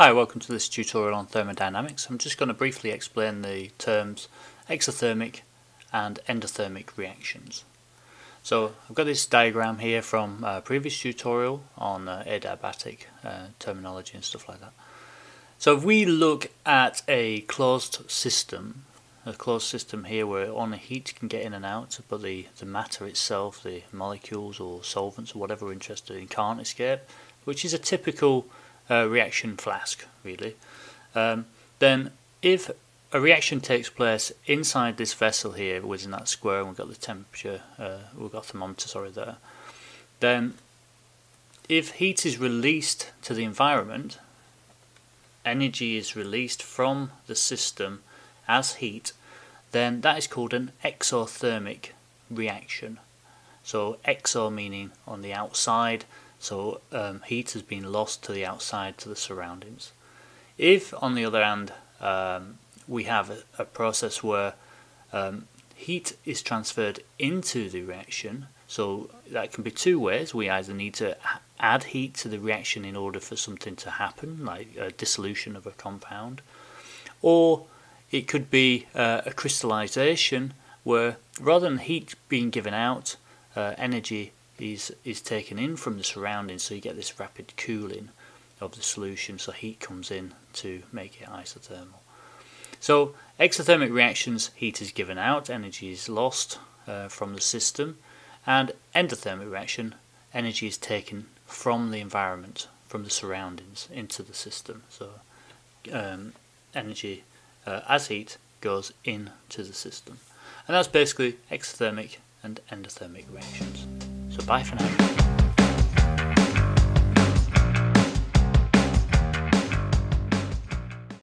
Hi, welcome to this tutorial on thermodynamics. I'm just going to briefly explain the terms exothermic and endothermic reactions. So I've got this diagram here from a previous tutorial on uh, adiabatic uh, terminology and stuff like that. So if we look at a closed system, a closed system here where only heat can get in and out, but the, the matter itself, the molecules or solvents or whatever we're interested in can't escape, which is a typical uh, reaction flask, really, um, then if a reaction takes place inside this vessel here within that square, and we've got the temperature, uh, we've got thermometer, sorry, there, then if heat is released to the environment, energy is released from the system as heat, then that is called an exothermic reaction. So exo meaning on the outside, so um, heat has been lost to the outside, to the surroundings. If, on the other hand, um, we have a, a process where um, heat is transferred into the reaction, so that can be two ways. We either need to add heat to the reaction in order for something to happen, like a dissolution of a compound, or it could be uh, a crystallization where rather than heat being given out, uh, energy is, is taken in from the surroundings so you get this rapid cooling of the solution so heat comes in to make it isothermal. So exothermic reactions, heat is given out, energy is lost uh, from the system and endothermic reaction, energy is taken from the environment, from the surroundings into the system. So um, energy uh, as heat goes into the system. And that's basically exothermic and endothermic reactions. So bye for now.